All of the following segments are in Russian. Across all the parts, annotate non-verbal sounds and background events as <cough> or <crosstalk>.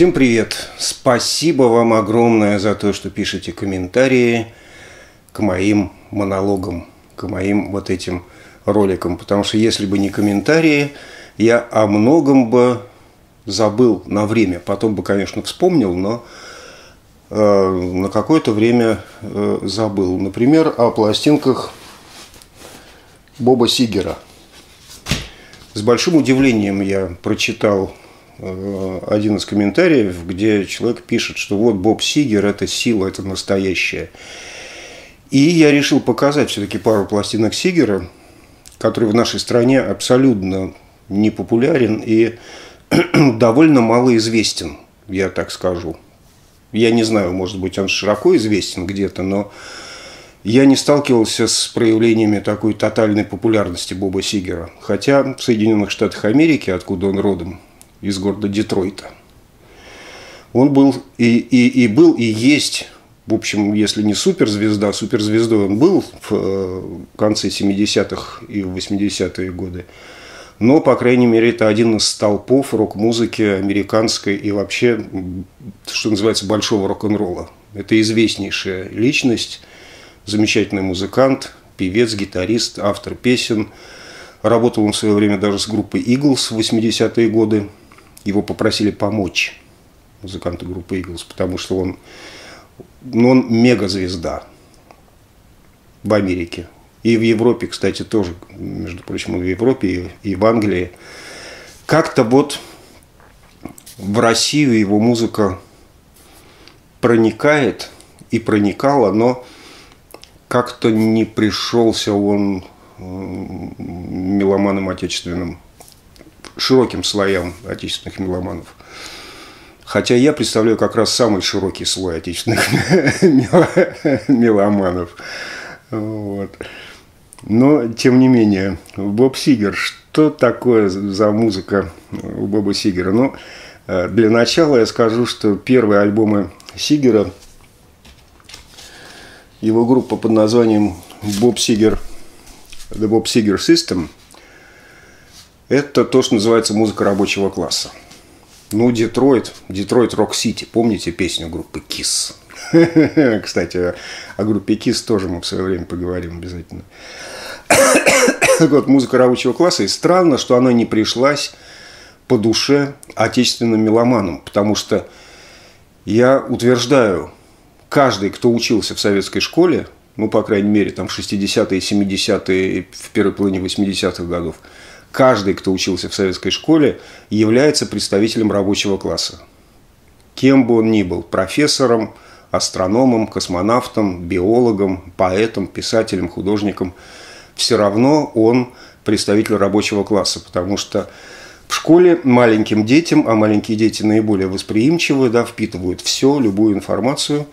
Всем привет! Спасибо вам огромное за то, что пишете комментарии к моим монологам, к моим вот этим роликам. Потому что если бы не комментарии, я о многом бы забыл на время. Потом бы, конечно, вспомнил, но э, на какое-то время э, забыл. Например, о пластинках Боба Сигера. С большим удивлением я прочитал один из комментариев, где человек пишет, что вот Боб Сигер – это сила, это настоящая. И я решил показать все-таки пару пластинок Сигера, который в нашей стране абсолютно не популярен и <clears throat> довольно мало известен, я так скажу. Я не знаю, может быть, он широко известен где-то, но я не сталкивался с проявлениями такой тотальной популярности Боба Сигера. Хотя в Соединенных Штатах Америки, откуда он родом, из города Детройта. Он был и, и, и был, и есть, в общем, если не суперзвезда, суперзвездой он был в э, конце 70-х и 80-е годы. Но, по крайней мере, это один из столпов рок-музыки американской и вообще, что называется, большого рок-н-ролла. Это известнейшая личность, замечательный музыкант, певец, гитарист, автор песен. Работал он в свое время даже с группой Eagles в 80-е годы его попросили помочь музыканты группы Eagles, потому что он, ну, он мега-звезда в Америке. И в Европе, кстати, тоже, между прочим, и в Европе, и в Англии. Как-то вот в Россию его музыка проникает и проникала, но как-то не пришелся он меломаном отечественным широким слоям отечественных меломанов. Хотя я представляю как раз самый широкий слой отечественных <laughs> меломанов. Вот. Но, тем не менее, Боб Сигер, что такое за музыка у Боба Сигера? Ну, э, для начала я скажу, что первые альбомы Сигера, его группа под названием Bob Seger, The Bob Seger System – это то, что называется музыка рабочего класса. Ну, Детройт, Детройт Рок Сити. Помните песню группы Kiss? <laughs> Кстати, о группе Kiss тоже мы в свое время поговорим обязательно. <coughs> вот, музыка рабочего класса. И странно, что она не пришлась по душе отечественным меломанам. Потому что я утверждаю, каждый, кто учился в советской школе, ну, по крайней мере, там 60-е, 70-е, в первой половине 80-х годов – каждый, кто учился в советской школе, является представителем рабочего класса. Кем бы он ни был, профессором, астрономом, космонавтом, биологом, поэтом, писателем, художником, все равно он представитель рабочего класса, потому что в школе маленьким детям, а маленькие дети наиболее восприимчивы, да, впитывают все, любую информацию,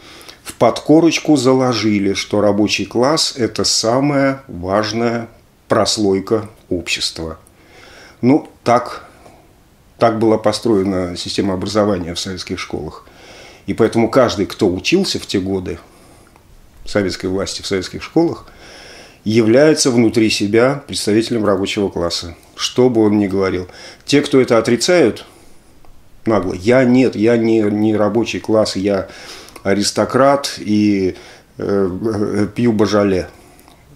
в подкорочку заложили, что рабочий класс – это самая важная прослойка общества – ну, так, так была построена система образования в советских школах. И поэтому каждый, кто учился в те годы советской власти в советских школах, является внутри себя представителем рабочего класса, что бы он ни говорил. Те, кто это отрицают, нагло, я нет, я не, не рабочий класс, я аристократ и э, э пью божале.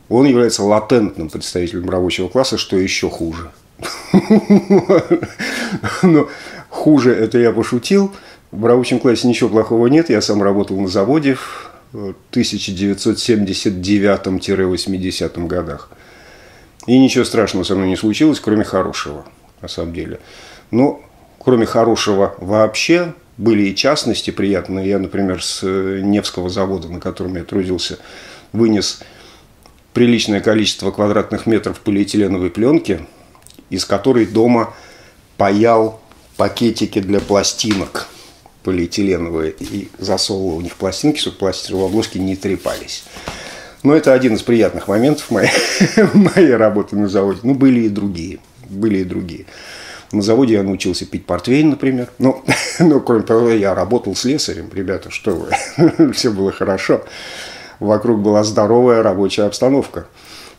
Он является латентным представителем рабочего класса, что еще хуже – но хуже это я пошутил. В рабочем классе ничего плохого нет. Я сам работал на заводе в 1979-80 годах. И ничего страшного со мной не случилось, кроме хорошего, на самом деле. Но кроме хорошего вообще, были и частности приятные. Я, например, с Невского завода, на котором я трудился, вынес приличное количество квадратных метров полиэтиленовой пленки – из которой дома паял пакетики для пластинок полиэтиленовые и засовывал в них пластинки, чтобы пластиковые обложки не трепались. Но это один из приятных моментов моей, <laughs> моей работы на заводе. Ну, были и другие. Были и другие. На заводе я научился пить портвейн, например. Ну, <laughs> ну кроме того, я работал с слесарем, ребята, что вы. <laughs> Все было хорошо. Вокруг была здоровая рабочая обстановка.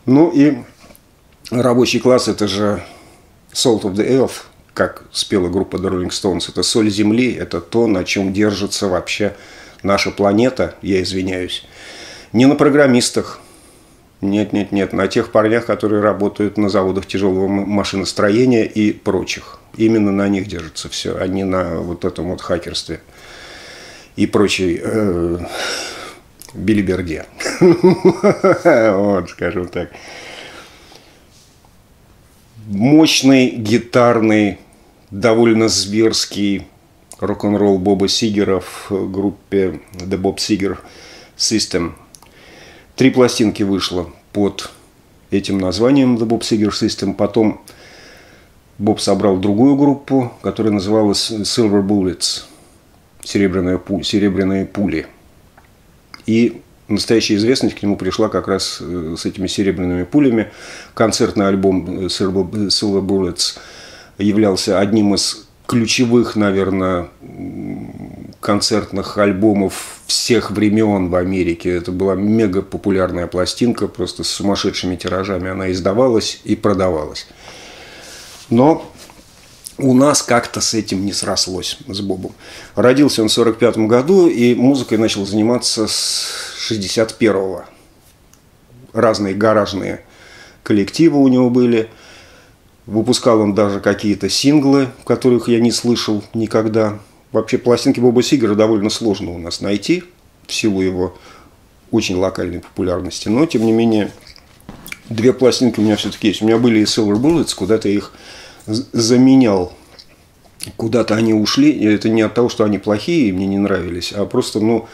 Ну и рабочий класс – это же Salt of the Earth, как спела группа The Rolling Stones, это соль земли, это то, на чем держится вообще наша планета, я извиняюсь. Не на программистах, нет, нет, нет, на тех парнях, которые работают на заводах тяжелого машиностроения и прочих. Именно на них держится все, а не на вот этом вот хакерстве и прочей э, билиберде. <laughs> Вот, скажем так. Мощный гитарный, довольно зверский рок-н-ролл Боба Сигера в группе The Bob Seger System. Три пластинки вышло под этим названием The Bob Seger System. Потом Боб собрал другую группу, которая называлась Silver Bullets – серебряные, серебряные пули. И настоящая известность к нему пришла как раз э, с этими серебряными пулями. Концертный альбом э, Silver Bullets являлся одним из ключевых, наверное, концертных альбомов всех времен в Америке. Это была мега популярная пластинка, просто с сумасшедшими тиражами она издавалась и продавалась. Но у нас как-то с этим не срослось, с Бобом. Родился он в 45 году, и музыкой начал заниматься с 61-го. Разные гаражные коллективы у него были. Выпускал он даже какие-то синглы, которых я не слышал никогда. Вообще пластинки Боба Сигера довольно сложно у нас найти в силу его очень локальной популярности. Но, тем не менее, две пластинки у меня все-таки есть. У меня были и Silver Bullets, куда-то их заменял. Куда-то они ушли. И это не от того, что они плохие и мне не нравились, а просто, ну,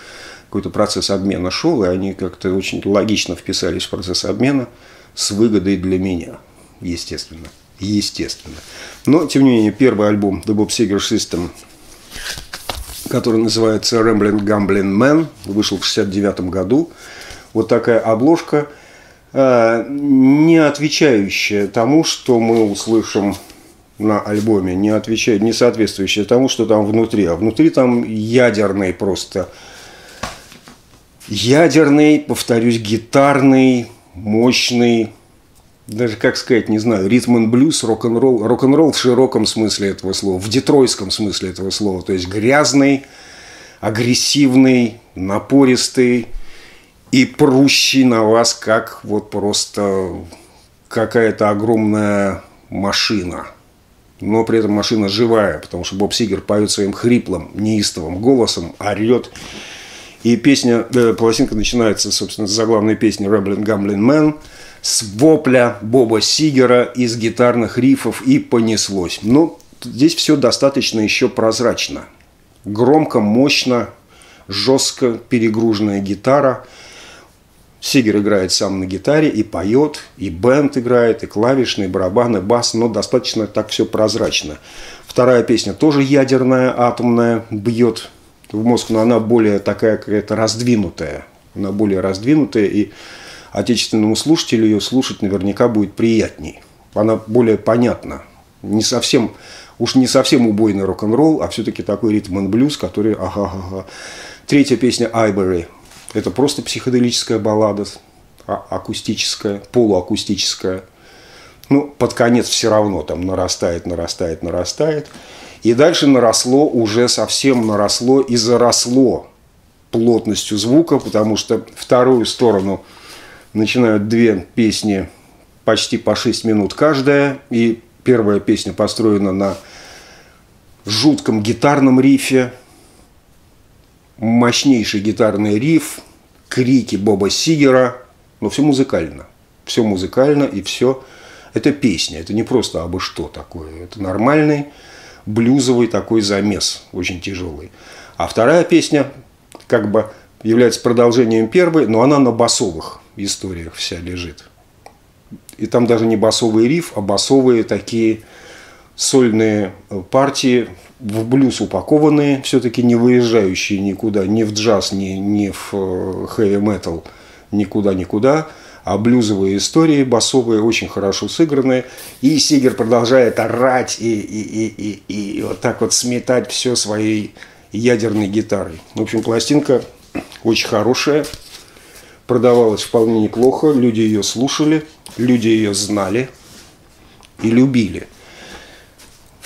какой-то процесс обмена шел, и они как-то очень логично вписались в процесс обмена с выгодой для меня, естественно. Естественно. Но, тем не менее, первый альбом The Bob Seger System, который называется Rambling Gambling Man, вышел в 69 году. Вот такая обложка, э, не отвечающая тому, что мы услышим на альбоме, не, отвечает, не соответствующая тому, что там внутри. А внутри там ядерный просто ядерный, повторюсь, гитарный, мощный, даже, как сказать, не знаю, ритм и блюз, рок-н-ролл, рок-н-ролл в широком смысле этого слова, в детройском смысле этого слова, то есть грязный, агрессивный, напористый и прущий на вас, как вот просто какая-то огромная машина. Но при этом машина живая, потому что Боб Сигер поет своим хриплым, неистовым голосом, орет и песня, э, пластинка начинается, собственно, с заглавной песни «Rambling Gambling Man», с вопля Боба Сигера из гитарных рифов и понеслось. Ну, здесь все достаточно еще прозрачно. Громко, мощно, жестко перегруженная гитара. Сигер играет сам на гитаре и поет, и бенд играет, и клавишные, барабаны, бас, но достаточно так все прозрачно. Вторая песня тоже ядерная, атомная, бьет в мозг, но она более такая какая-то раздвинутая. Она более раздвинутая, и отечественному слушателю ее слушать наверняка будет приятней. Она более понятна. Не совсем, уж не совсем убойный рок-н-ролл, а все-таки такой ритм и блюз, который ага-ага. Третья песня «Айбери» – это просто психоделическая баллада, а, акустическая, полуакустическая. Ну, под конец все равно там нарастает, нарастает, нарастает. И дальше наросло, уже совсем наросло и заросло плотностью звука, потому что вторую сторону начинают две песни почти по 6 минут каждая. И первая песня построена на жутком гитарном рифе, мощнейший гитарный риф, крики Боба Сигера, но все музыкально. Все музыкально и все это песня, это не просто абы что такое, это нормальный блюзовый такой замес, очень тяжелый. А вторая песня как бы является продолжением первой, но она на басовых историях вся лежит. И там даже не басовый риф, а басовые такие сольные партии, в блюз упакованные, все-таки не выезжающие никуда, ни в джаз, ни, ни в хэви-метал, никуда-никуда а блюзовые истории, басовые, очень хорошо сыгранные. И Сигер продолжает орать и, и, и, и, и вот так вот сметать все своей ядерной гитарой. В общем, пластинка очень хорошая, продавалась вполне неплохо, люди ее слушали, люди ее знали и любили.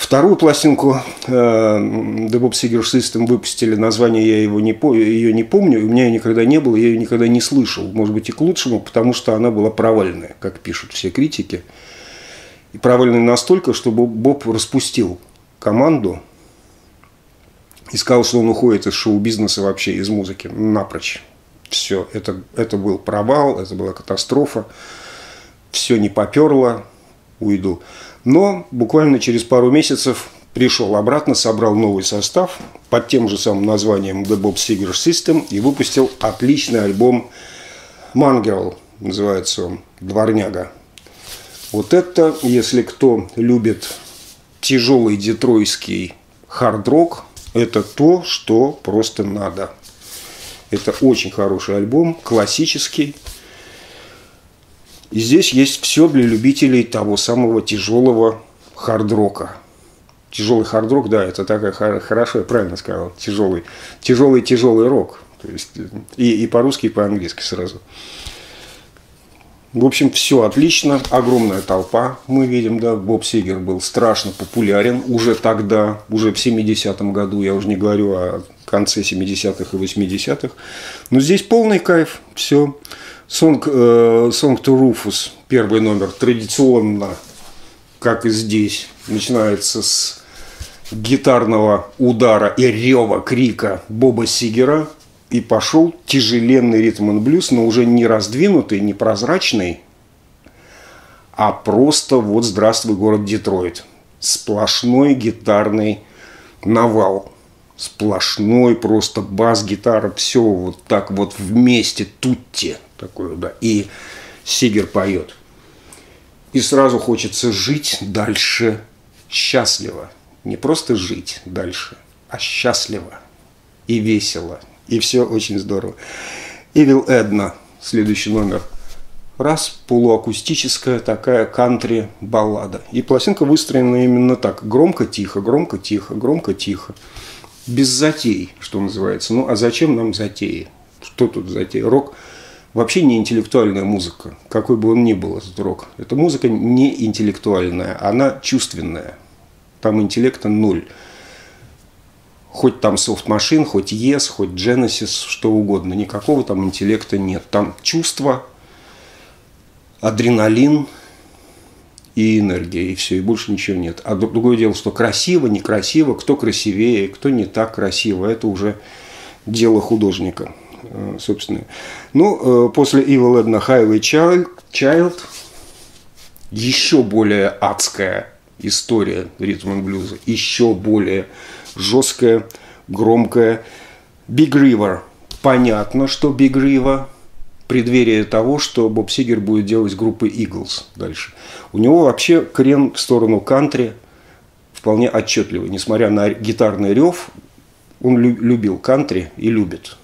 Вторую пластинку э, The Bob Seger System выпустили, название я его не, ее не помню, у меня ее никогда не было, я ее никогда не слышал, может быть и к лучшему, потому что она была провальная, как пишут все критики. И провальная настолько, что Боб распустил команду и сказал, что он уходит из шоу-бизнеса вообще, из музыки, напрочь. Все, это, это был провал, это была катастрофа, все не поперло, уйду. Но буквально через пару месяцев пришел обратно, собрал новый состав под тем же самым названием The Bob Seger System и выпустил отличный альбом Mangirl, называется он, «Дворняга». Вот это, если кто любит тяжелый детройский хард-рок, это то, что просто надо. Это очень хороший альбом, классический, и здесь есть все для любителей того самого тяжелого хард-рока. Тяжелый хард-рок, да, это такая хорошо, я правильно сказал, тяжелый, тяжелый, тяжелый рок. То есть и, и по-русски, и по-английски сразу. В общем, все отлично, огромная толпа, мы видим, да, Боб Сигер был страшно популярен уже тогда, уже в 70-м году, я уже не говорю о конце 70-х и 80-х, но здесь полный кайф, все. Song, э, Song to Rufus, первый номер, традиционно, как и здесь, начинается с гитарного удара и рева крика Боба Сигера, и пошел тяжеленный ритм и блюз, но уже не раздвинутый, не прозрачный, а просто вот «Здравствуй, город Детройт». Сплошной гитарный навал. Сплошной просто бас-гитара, все вот так вот вместе, тутти такое, да. И Сигер поет. И сразу хочется жить дальше счастливо. Не просто жить дальше, а счастливо и весело. И все очень здорово. Ивил Эдна, следующий номер. Раз, полуакустическая такая кантри-баллада. И пластинка выстроена именно так. Громко-тихо, громко-тихо, громко-тихо. Без затей, что называется. Ну, а зачем нам затеи? Что тут затеи? Рок – вообще не интеллектуальная музыка, какой бы он ни был, этот рок. Эта музыка не интеллектуальная, она чувственная. Там интеллекта ноль. Хоть там Soft Machine, хоть Yes, хоть Genesis, что угодно. Никакого там интеллекта нет. Там чувство, адреналин и энергия, и все, и больше ничего нет. А другое дело, что красиво, некрасиво, кто красивее, кто не так красиво, это уже дело художника. Э, собственно. Ну, э, после Evil Edna Highway Child, Child еще более адская история ритм блюза, еще более жесткая, громкая. Big River. Понятно, что Big River преддверие того, что Боб Сигер будет делать с группой Eagles дальше. У него вообще крен в сторону кантри вполне отчетливый. Несмотря на гитарный рев, он любил кантри и любит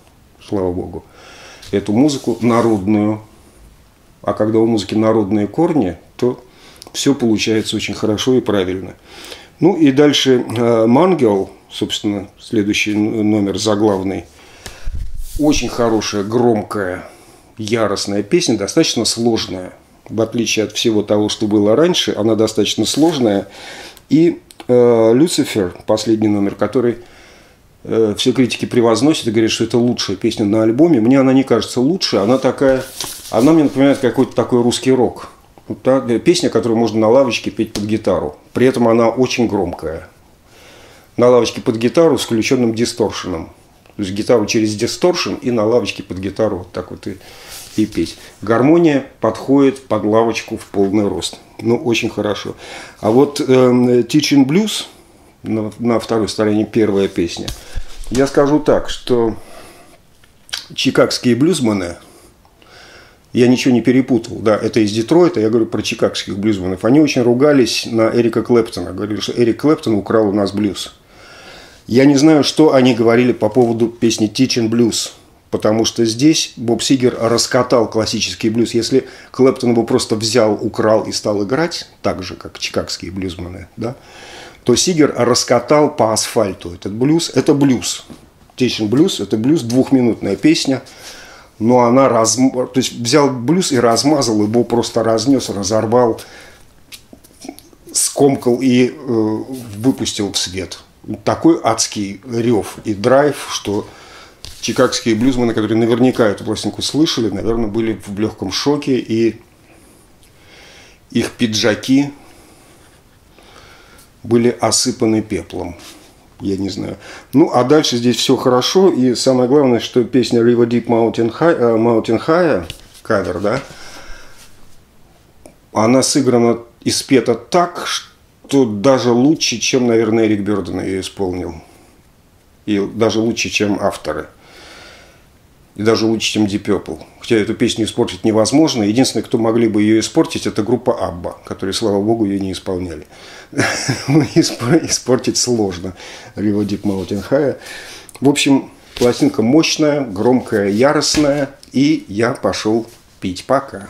слава богу, эту музыку народную. А когда у музыки народные корни, то все получается очень хорошо и правильно. Ну и дальше э, Мангел, собственно, следующий номер заглавный. Очень хорошая, громкая, яростная песня, достаточно сложная. В отличие от всего того, что было раньше, она достаточно сложная. И э, Люцифер, последний номер, который все критики превозносят и говорят, что это лучшая песня на альбоме. Мне она не кажется лучше, она такая, она мне напоминает какой-то такой русский рок. Та, э, песня, которую можно на лавочке петь под гитару. При этом она очень громкая. На лавочке под гитару с включенным дисторшеном. То есть гитару через дисторшен и на лавочке под гитару вот так вот и, и петь. Гармония подходит под лавочку в полный рост. Ну, очень хорошо. А вот э, Teaching Blues – на, на второй стороне первая песня. Я скажу так, что чикагские блюзманы, я ничего не перепутал, да, это из Детройта, я говорю про чикагских блюзманов, они очень ругались на Эрика Клэптона, говорили, что Эрик Клэптон украл у нас блюз. Я не знаю, что они говорили по поводу песни Teaching Blues, потому что здесь Боб Сигер раскатал классический блюз. Если Клэптон его просто взял, украл и стал играть, так же, как чикагские блюзманы, да, то Сигер раскатал по асфальту этот блюз. Это блюз. Течен блюз – это блюз, двухминутная песня, но она раз... То есть взял блюз и размазал, его просто разнес, разорвал скомкал и э, выпустил в свет. Такой адский рев и драйв, что чикагские блюзмены, которые наверняка эту пластинку слышали, наверное, были в легком шоке, и их пиджаки были осыпаны пеплом. Я не знаю. Ну, а дальше здесь все хорошо. И самое главное, что песня River Deep Mountain High, э, Mountain High кавер, да, она сыграна и спета так, что даже лучше, чем, наверное, Эрик Бёрден ее исполнил. И даже лучше, чем авторы. И даже лучше, чем Deep Purple. Хотя эту песню испортить невозможно. Единственное, кто могли бы ее испортить, это группа Абба, которые, слава богу, ее не исполняли. <laughs> Испортить сложно. River Deep Mountain. В общем, пластинка мощная, громкая, яростная. И я пошел пить пока.